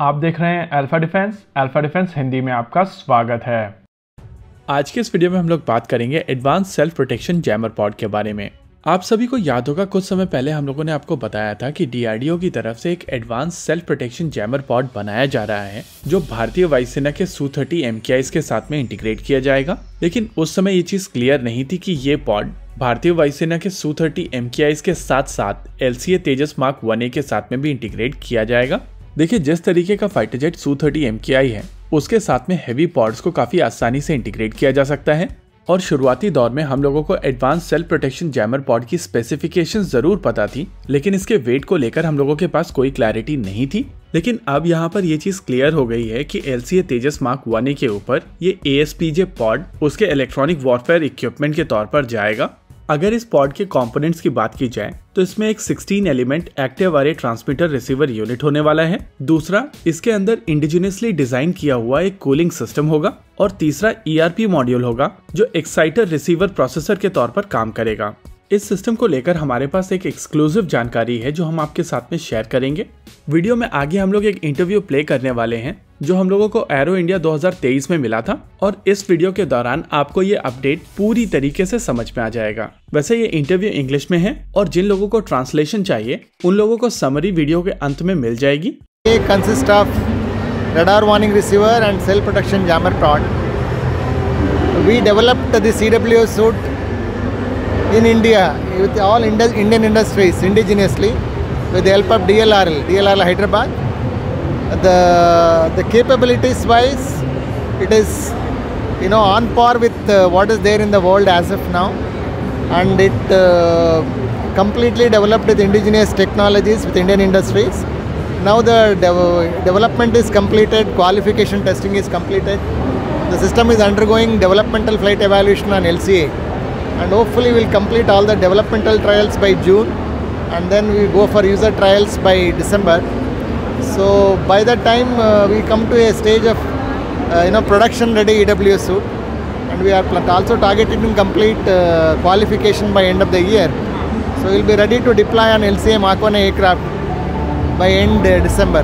आप देख रहे हैं Alpha Defence Alpha Defence Hindi में आपका स्वागत है। आज के इस वीडियो में हम लोग बात करेंगे advance self protection jammer pod के बारे में। आप सभी को याद होगा कुछ समय पहले हम लोगों ने आपको बताया था कि डीआरडीओ की तरफ़ से एक advance self protection jammer pod बनाया जा रहा है, जो भारतीय वायुसेना के सू थर्टी एम के साथ में इंटीग्रेट किया जाएगा। लेकिन उस समय ये चीज़ क्लियर नहीं थी कि ये पॉड भारतीय वायुसेना के सू थर्टी एम के साथ साथ एल तेजस मार्क वन के साथ में भी इंटीग्रेट किया जाएगा। देखिए, जिस तरीके का fighter jet Su thirty M है, उसके साथ में हैवी पॉड्स को काफ़ी आसानी से इंटीग्रेट किया जा सकता है और शुरुआती दौर में हम लोगों को advance self protection jammer pod की स्पेसिफिकेशन ज़रूर पता थी, लेकिन इसके वेट को लेकर हम लोगों के पास कोई क्लैरिटी नहीं थी। लेकिन अब यहाँ पर ये चीज़ क्लियर हो गई है कि एल तेजस मार्क वन के ऊपर ये ए पॉड उसके इलेक्ट्रॉनिक वॉरफेयर इक्विपमेंट के तौर पर जाएगा। अगर इस पॉड के कंपोनेंट्स की बात की जाए तो इसमें एक 16 एलिमेंट एक्टिव वाले ट्रांसमीटर रिसीवर यूनिट होने वाला है। दूसरा, इसके अंदर इंडिजिनियसली डिज़ाइन किया हुआ एक कूलिंग सिस्टम होगा और तीसरा ईआरपी e मॉड्यूल होगा, जो एक्साइटर रिसीवर प्रोसेसर के तौर पर काम करेगा। इस सिस्टम को लेकर हमारे पास एक एक्सक्लूसिव जानकारी है, जो हम आपके साथ में शेयर करेंगे। वीडियो में आगे हम लोग एक इंटरव्यू प्ले करने वाले हैं। जो हम लोगों को एरो इंडिया 2023 में मिला था और इस वीडियो के दौरान आपको ये अपडेट पूरी तरीके से समझ में आ जाएगा। वैसे ये इंटरव्यू इंग्लिश में है और जिन लोगों को ट्रांसलेशन चाहिए, उन लोगों को समरी वीडियो के अंत में मिल जाएगी। ये consist of receiver and self protection with all Indian industries indigenously with help D L R L Hyderabad the the capabilities wise it is you know on par with uh, what is there in the world as of now. And it uh, completely developed with indigenous technologies with indian industries. Now the de development is completed qualification testing is completed. The system is undergoing developmental flight evaluation on lca and hopefully we'll complete all the developmental trials by june. And then we go for user trials by december so by that time uh, we come to a stage of uh, you know production ready EW suit and we are also targeting complete uh, qualification by end of the year. So we'll be ready to deploy on LCA Mark 1 aircraft by end uh, December.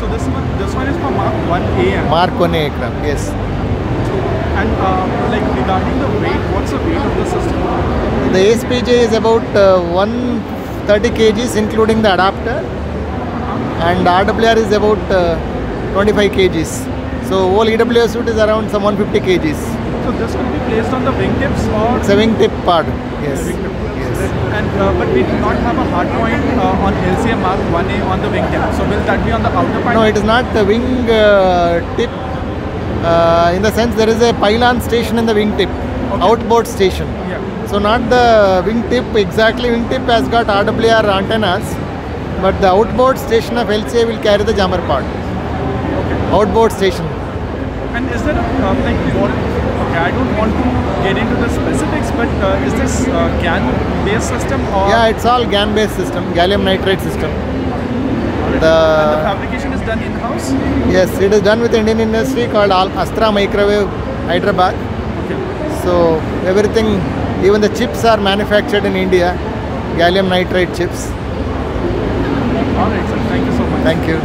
So this one, this one is for Mark 1A. Mark 1 aircraft, yes. And uh, like regarding the weight, what's the weight of the system? The ASPJ is about uh, 130 kgs including the adapter and RWR is about uh, 25 kgs. So whole EWS suit is around some 150 kgs. So this could be placed on the wingtips or? It's a wingtip part, yes. yes. And, uh, but we do not have a hard point uh, on LCM Mark 1A on the wingtip. So will that be on the outer part? No, it is not the wing uh, tip. Uh, in the sense there is a pylon station in the wingtip, okay. outboard station. Yeah. So not the wingtip exactly. Wingtip has got RWR antennas but the outboard station of LCA will carry the jammer part. Okay. Outboard station. And is there a, uh, like, what, okay, I don't want to get into the specifics, but uh, is this uh, GAN-based system or? Yeah, it's all GAN-based system, gallium nitride system. Right. The, and the fabrication is done in-house? Yes, it is done with Indian industry called Astra Microwave Hyderabad. Okay. So everything, even the chips are manufactured in India, gallium nitride chips. Thank you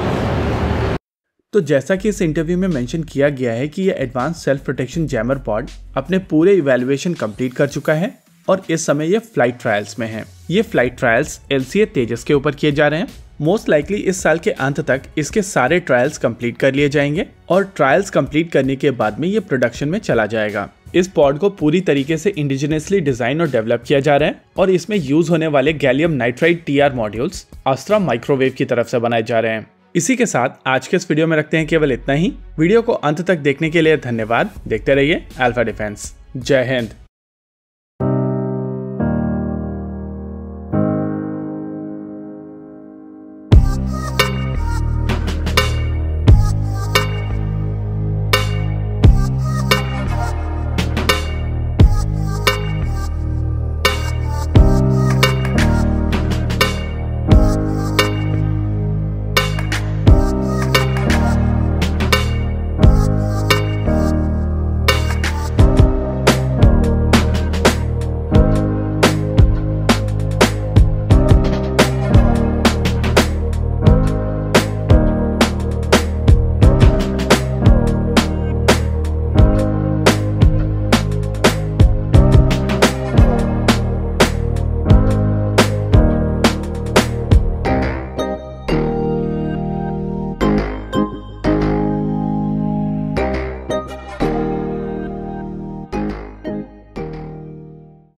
तो जैसा कि इस interview में mention किया गया है कि यह advance self protection jammer pod अपने पूरे इवेल्युएशन कंप्लीट कर चुका है और इस समय ये फ़्लाइट ट्रायल्स में है। ये फ़्लाइट ट्रायल्स एलसीए तेजस के ऊपर किए जा रहे हैं। मोस्ट लाइकली इस साल के अंत तक इसके सारे ट्रायल्स कंप्लीट कर लिए जाएँगे और ट्रायल्स कंप्लीट करने के बाद में ये प्रोडक्शन में चला जाएगा। इस पॉड को पूरी तरीके से इंडिजिनियसली डिज़ाइन और डेवलप किया जा रहा है और इसमें यूज़ होने वाले gallium nitride TR modules Astra Microwave की तरफ़ से बनाए जा रहे हैं। इसी के साथ आज के इस वीडियो में रखते हैं केवल इतना ही। वीडियो को अंत तक देखने के लिए धन्यवाद। देखते रहिए अल्फ़ा डिफेंस जय हिंद।